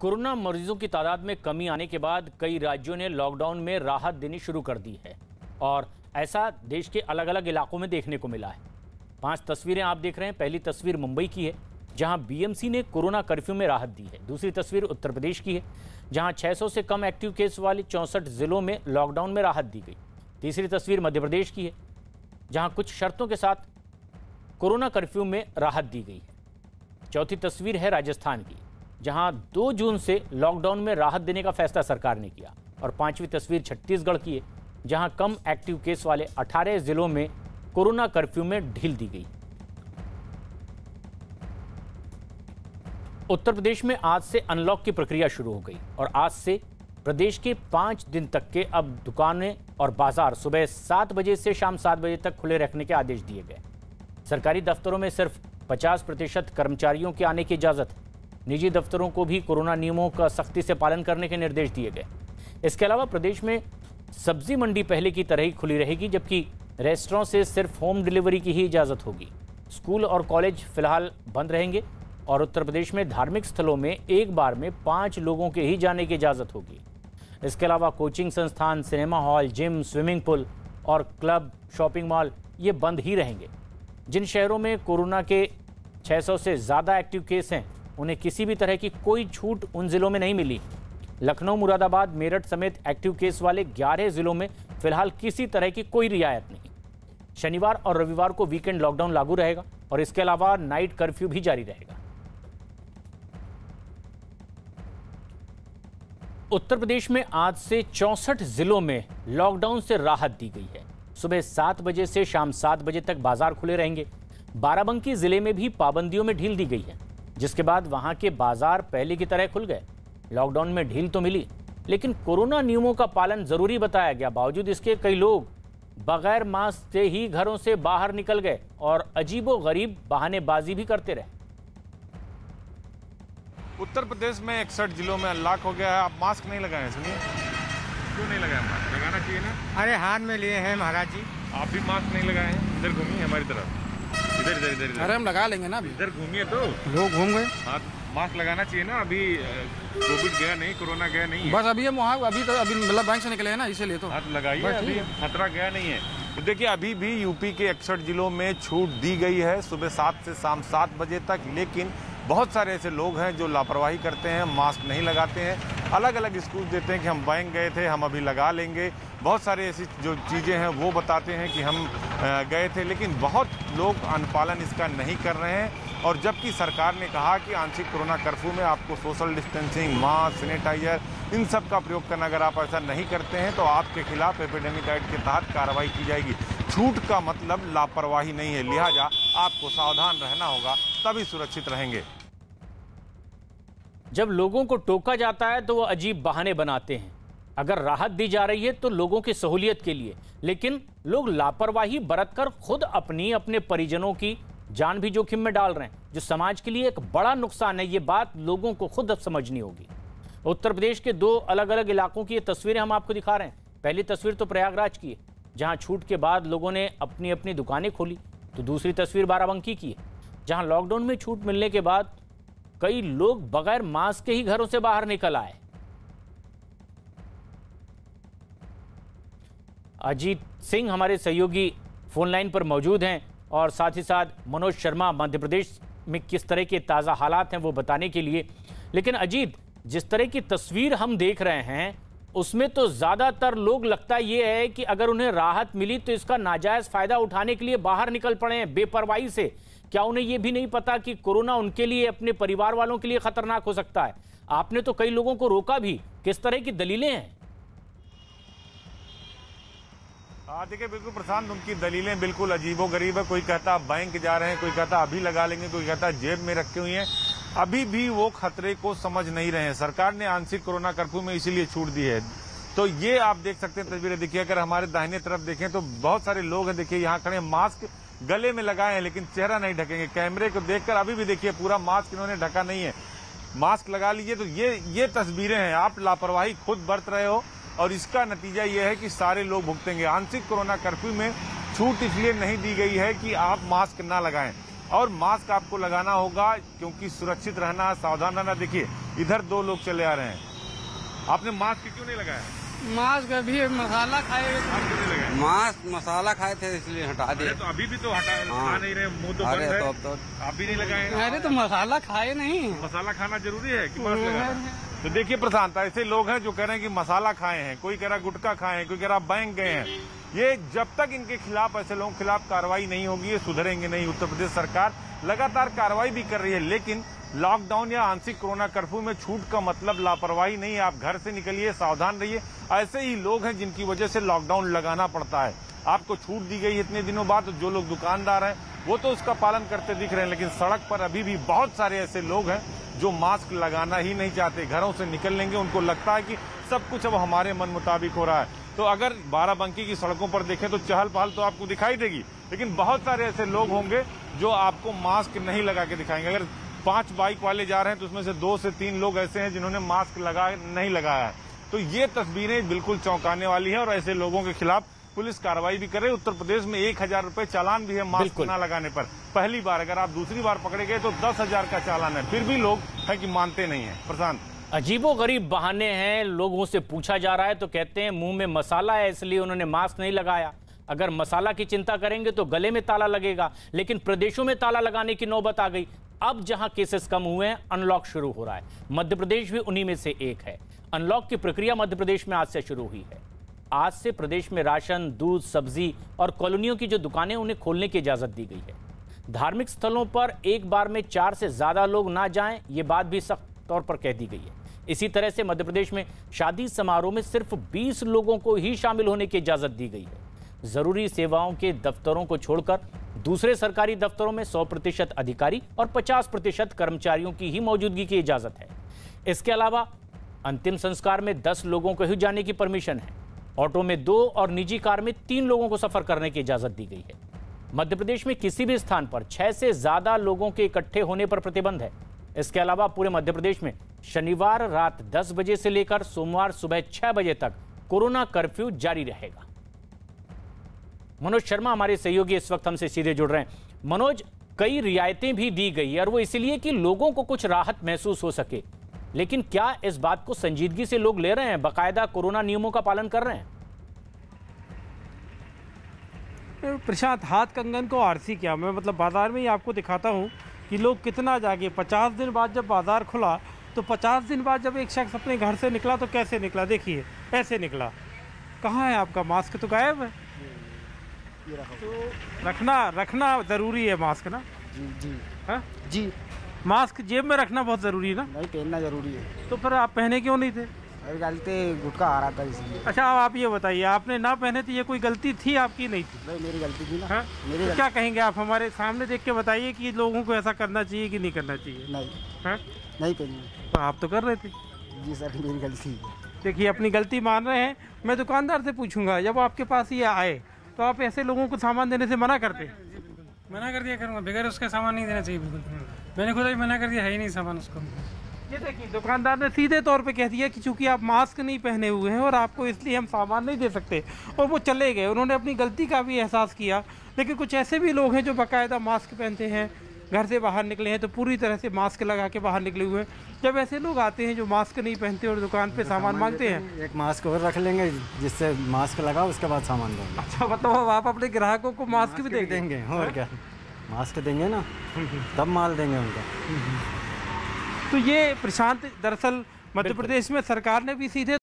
Corona मरीजों की तादाद में कमी आने के बाद कई राज्यों ने लॉकडाउन में राहत देनी शुरू कर दी है। और ऐसा देश के अलग अलग इलाकों में देखने को मिला है। पाँच तस्वीरें आप देख रहे हैं। पहली तस्वीर मुंबई की है, जहाँ बीएमसी ने कोरोना कर्फ्यू में राहत दी है। दूसरी तस्वीर उत्तर प्रदेश की है, जहाँ 600 से कम एक्टिव केस वाले चौंसठ जिलों में लॉकडाउन में राहत दी गई। तीसरी तस्वीर मध्य प्रदेश की है, जहाँ कुछ शर्तों के साथ कोरोना कर्फ्यू में राहत दी गई है। चौथी तस्वीर है राजस्थान की। जहाँ 2 जून से लॉकडाउन में राहत देने का फैसला सरकार ने किया और पांचवी तस्वीर छत्तीसगढ़ की है, जहाँ कम एक्टिव केस वाले 18 जिलों में कोरोना कर्फ्यू में ढील दी गई। उत्तर प्रदेश में आज से अनलॉक की प्रक्रिया शुरू हो गई और आज से प्रदेश के पाँच दिन तक के अब दुकानें और बाज़ार सुबह सात बजे से शाम सात बजे तक खुले रखने के आदेश दिए गए। सरकारी दफ्तरों में सिर्फ़ 50 प्रतिशत कर्मचारियों के आने की इजाज़त है निजी दफ्तरों को भी कोरोना नियमों का सख्ती से पालन करने के निर्देश दिए गए। इसके अलावा प्रदेश में सब्ज़ी मंडी पहले की तरह ही खुली रहेगी, जबकि रेस्टोरों से सिर्फ़ होम डिलीवरी की ही इजाज़त होगी। स्कूल और कॉलेज फ़िलहाल बंद रहेंगे और उत्तर प्रदेश में धार्मिक स्थलों में एक बार में पाँच लोगों के ही जाने की इजाज़त होगी। इसके अलावा कोचिंग संस्थान, cinema hall, gym, swimming pool और क्लब, शॉपिंग मॉल ये बंद ही रहेंगे। जिन शहरों में कोरोना के 600 से ज़्यादा एक्टिव केस हैं उन्हें किसी भी तरह की कोई छूट उन जिलों में नहीं मिली। लखनऊ, मुरादाबाद, मेरठ समेत एक्टिव केस वाले 11 जिलों में फ़िलहाल किसी तरह की कोई रियायत नहीं। शनिवार और रविवार को वीकेंड लॉकडाउन लागू रहेगा और इसके अलावा नाइट कर्फ्यू भी जारी रहेगा। उत्तर प्रदेश में आज से चौसठ जिलों में लॉकडाउन से राहत दी गई है। सुबह सात बजे से शाम सात बजे तक बाज़ार खुले रहेंगे। बाराबंकी ज़िले में भी पाबंदियों में ढील दी गई है। जिसके बाद वहाँ के बाज़ार पहले की तरह खुल गए। लॉकडाउन में ढील तो मिली लेकिन कोरोना नियमों का पालन ज़रूरी बताया गया। बावजूद इसके कई लोग बगैर मास्क से ही घरों से बाहर निकल गए और अजीबो गरीब बहानेबाजी भी करते रहे। उत्तर प्रदेश में इकसठ जिलों में अनलॉक हो गया है। आप मास्क नहीं लगाए सुनिए। क्यों नहीं लगाया मास्क? लगाना चाहिए ना। अरे हाथ में लिए हैं महाराज जी। आप भी मास्क नहीं लगाए हैं इधर घूमिए हमारी तरफ़। इधर इधर इधर अरे हम लगा लेंगे ना अभी। इधर घूमिए तो। लोग घूम गए। हाँ मास्क लगाना चाहिए ना अभी कोविड गया नहीं कोरोना गया नहीं है। बस अभी हम वहाँ अभी तो अभी मतलब बैंक से निकले हैं ना इसीलिए तो। हाथ लगाइए अभी खतरा गया नहीं है। तो देखिए अभी भी यूपी के इकसठ जिलों में छूट दी गई है सुबह सात से शाम सात बजे तक लेकिन बहुत सारे ऐसे लोग हैं जो लापरवाही करते हैं, मास्क नहीं लगाते हैं। अलग अलग एक्सक्यूज देते हैं कि हम बैंक गए थे, हम अभी लगा लेंगे। बहुत सारे ऐसी जो चीज़ें हैं, वो बताते हैं कि हम गए थे, लेकिन बहुत लोग अनुपालन इसका नहीं कर रहे हैं। और जबकि सरकार ने कहा कि आंशिक कोरोना कर्फ्यू में आपको सोशल डिस्टेंसिंग मास्क सैनिटाइजर इन सब का प्रयोग करना, अगर आप ऐसा नहीं करते हैं तो आपके खिलाफ एपिडेमिक एक्ट के तहत कार्रवाई की जाएगी। छूट का मतलब लापरवाही नहीं है। लिहाजा आपको सावधान रहना होगा, तभी सुरक्षित रहेंगे। जब लोगों को टोका जाता है तो वो अजीब बहाने बनाते हैं। अगर राहत दी जा रही है तो लोगों की सहूलियत के लिए, लेकिन लोग लापरवाही बरतकर खुद अपनी अपने परिजनों की जान भी जोखिम में डाल रहे हैं, जो समाज के लिए एक बड़ा नुकसान है। ये बात लोगों को खुद अब समझनी होगी। उत्तर प्रदेश के दो अलग अलग इलाकों की ये तस्वीरें हम आपको दिखा रहे हैं। पहली तस्वीर तो प्रयागराज की है, जहाँ छूट के बाद लोगों ने अपनी अपनी दुकानें खोली तो दूसरी तस्वीर बाराबंकी की है, जहाँ लॉकडाउन में छूट मिलने के बाद कई लोग बगैर मास्क के ही घरों से बाहर निकल आए। अजीत सिंह हमारे सहयोगी फ़ोन लाइन पर मौजूद हैं और साथ ही साथ मनोज शर्मा मध्य प्रदेश में किस तरह के ताज़ा हालात हैं वो बताने के लिए। लेकिन अजीत, जिस तरह की तस्वीर हम देख रहे हैं, उसमें तो ज़्यादातर लोग लगता ये है कि अगर उन्हें राहत मिली तो इसका नाजायज़ फ़ायदा उठाने के लिए बाहर निकल पड़े हैं, बेपरवाही से। क्या उन्हें ये भी नहीं पता कि कोरोना उनके लिए, अपने परिवार वालों के लिए खतरनाक हो सकता है? आपने तो कई लोगों को रोका भी। किस तरह की दलीलें हैं? हाँ देखिए, बिल्कुल प्रशांत, उनकी दलीलें बिल्कुल अजीबो गरीब है। कोई कहता बैंक जा रहे हैं, कोई कहता अभी लगा लेंगे, कोई कहता जेब में रखी हुई हैं। अभी भी वो खतरे को समझ नहीं रहे हैं। सरकार ने आंशिक कोरोना कर्फ्यू में इसीलिए छूट दी है। तो ये आप देख सकते हैं तस्वीरें। देखिए, अगर हमारे दाहिने तरफ़ देखें तो बहुत सारे लोग हैं। देखिए, यहाँ खड़े मास्क गले में लगाए हैं, लेकिन चेहरा नहीं ढकेंगे। कैमरे को देखकर अभी भी देखिए, पूरा मास्क इन्होंने ढका नहीं है। मास्क लगा लीजिए तो ये ये तस्वीरें हैं। आप लापरवाही खुद बरत रहे हो और इसका नतीजा ये है कि सारे लोग भुगतेंगे। आंशिक कोरोना कर्फ्यू में छूट इसलिए नहीं दी गई है कि आप मास्क ना लगाएँ। और मास्क आपको लगाना होगा क्योंकि सुरक्षित रहना, सावधान रहना। देखिए, इधर दो लोग चले आ रहे हैं। आपने मास्क क्यों नहीं लगाया? मास्क अभी मसाला खाए मांस मसाला खाए थे इसलिए हटा दिए। तो अभी भी तो हटा हाँ। नहीं रहे मुँह तो अरे तो अब तो आप भी नहीं लगाए। अरे तो मसाला खाए नहीं। मसाला खाना ज़रूरी है कि लगाना तो देखिए प्रशांत ऐसे लोग हैं जो कह रहे हैं कि मसाला खाए हैं कोई कह रहा है गुटखा खाए हैं कोई कह रहा बैंक गए हैं। ये जब तक इनके खिलाफ ऐसे लोगों के खिलाफ कार्रवाई नहीं होगी ये सुधरेंगे नहीं। उत्तर प्रदेश सरकार लगातार कार्रवाई भी कर रही है लेकिन लॉकडाउन या आंशिक कोरोना कर्फ्यू में छूट का मतलब लापरवाही नहीं आप घर से निकलिए, सावधान रहिए। ऐसे ही लोग हैं जिनकी वजह से लॉकडाउन लगाना पड़ता है। आपको छूट दी गई इतने दिनों बाद तो जो लोग दुकानदार हैं, वो तो उसका पालन करते दिख रहे हैं, लेकिन सड़क पर अभी भी बहुत सारे ऐसे लोग हैं जो मास्क लगाना ही नहीं चाहते। घरों से निकल लेंगे, उनको लगता है कि सब कुछ अब हमारे मन मुताबिक हो रहा है। तो अगर बाराबंकी की सड़कों पर देखें तो चहल पहल तो आपको दिखाई देगी, लेकिन बहुत सारे ऐसे लोग होंगे जो आपको मास्क नहीं लगा के दिखाएँगे। अगर पाँच बाइक वाले जा रहे हैं तो उसमें से दो से तीन लोग ऐसे हैं जिन्होंने मास्क लगा नहीं लगाया है। तो ये तस्वीरें बिल्कुल चौंकाने वाली है और ऐसे लोगों के खिलाफ पुलिस कार्रवाई भी करे उत्तर प्रदेश में एक हज़ार रुपये चालान भी है मास्क न लगाने पर। पहली बार अगर आप दूसरी बार पकड़े गए तो दस हज़ार का चालान है। फिर भी लोग है कि मानते नहीं है। प्रशांत। अजीबो गरीब बहाने हैं लोगों से पूछा जा रहा है तो कहते हैं मुँह में मसाला है इसलिए उन्होंने मास्क नहीं लगाया। अगर मसाला की चिंता करेंगे तो गले में ताला लगेगा लेकिन प्रदेशों में ताला लगाने की नौबत आ गई। अब जहाँ केसेस कम हुए हैं अनलॉक शुरू हो रहा है। मध्य प्रदेश भी उन्हीं में से एक है। अनलॉक की प्रक्रिया मध्य प्रदेश में आज से शुरू हुई है। आज से प्रदेश में राशन, दूध, सब्ज़ी और कॉलोनियों की जो दुकानें उन्हें खोलने की इजाज़त दी गई है। धार्मिक स्थलों पर एक बार में चार से ज़्यादा लोग ना जाएँ, ये बात भी सख्त तौर पर कह दी गई है। इसी तरह से मध्य प्रदेश में शादी समारोह में सिर्फ़ 20 लोगों को ही शामिल होने की इजाज़त दी गई है। ज़रूरी सेवाओं के दफ्तरों को छोड़कर दूसरे सरकारी दफ्तरों में 100 प्रतिशत अधिकारी और 50 प्रतिशत कर्मचारियों की ही मौजूदगी की इजाज़त है। इसके अलावा, अंतिम संस्कार में 10 लोगों को ही जाने की परमिशन है। ऑटो में दो और निजी कार में तीन लोगों को सफ़र करने की इजाज़त दी गई है। मध्य प्रदेश में किसी भी स्थान पर छह से ज़्यादा लोगों के इकट्ठे होने पर प्रतिबंध है। इसके अलावा, पूरे मध्य प्रदेश में शनिवार रात 10 बजे से लेकर सोमवार सुबह 6 बजे तक कोरोना कर्फ्यू जारी रहेगा। मनोज शर्मा हमारे सहयोगी इस वक्त हमसे सीधे जुड़ रहे हैं। मनोज, कई रियायतें भी दी गई और वो इसलिए कि लोगों को कुछ राहत महसूस हो सके। लेकिन क्या इस बात को संजीदगी से लोग ले रहे हैं? बाकायदा कोरोना नियमों का पालन कर रहे हैं। प्रशांत, हाथ कंगन को आरसी क्या। मैं मतलब बाज़ार में ही आपको दिखाता हूँ कि लोग कितना जागे। पचास दिन बाद जब बाज़ार खुला तो पचास दिन बाद जब एक शख्स अपने घर से निकला तो कैसे निकला? देखिए, ऐसे निकला। कहाँ है आपका मास्क? तो गायब है। तो रखना रखना ज़रूरी है मास्क ना? जी जी। हाँ? जी। मास्क जेब में रखना बहुत ज़रूरी है ना? नहीं पहनना ज़रूरी है। तो फिर आप पहने क्यों नहीं थे? अभी गलती गुटखा आ रहा था इसलिए। अच्छा अब आप ये बताइए आपने ना पहने थे ये कोई गलती थी आपकी? नहीं थी। भाई मेरी गलती थी ना। हाँ? मेरी तो क्या कहेंगे आप हमारे सामने देख के बताइए कि लोगों को ऐसा करना चाहिए कि नहीं करना चाहिए? नहीं। हाँ? नहीं पहनी तो आप तो कर रहे थे। जी सर मेरी गलती देखिए अपनी गलती मान रहे हैं। मैं दुकानदार से पूछूँगा जब आपके पास ये आए तो आप ऐसे लोगों को सामान देने से मना करते? मना कर दिया करूँगा। बगैर उसका सामान नहीं देना चाहिए बिल्कुल। मैंने खुद ही मना कर दिया है ही नहीं सामान उसको। ये देखिए दुकानदार ने सीधे तौर पे कह दिया कि चूँकि आप मास्क नहीं पहने हुए हैं और आपको इसलिए हम सामान नहीं दे सकते और वो चले गए। उन्होंने अपनी गलती का भी एहसास किया। लेकिन कुछ ऐसे भी लोग हैं जो बाकायदा मास्क पहनते हैं। घर से बाहर निकले हैं तो पूरी तरह से मास्क लगा के बाहर निकले हुए हैं। जब ऐसे लोग आते हैं जो मास्क नहीं पहनते और दुकान पे सामान मांगते हैं एक मास्क और रख लेंगे जिससे मास्क लगा उसके बाद सामान देंगे अच्छा मतलब अब आप अपने ग्राहकों को मास्क भी भी देंगे? देंगे और क्या? मास्क देंगे ना? तब माल देंगे उनका। तो ये प्रशांत दरअसल मध्य प्रदेश में सरकार ने भी सीधे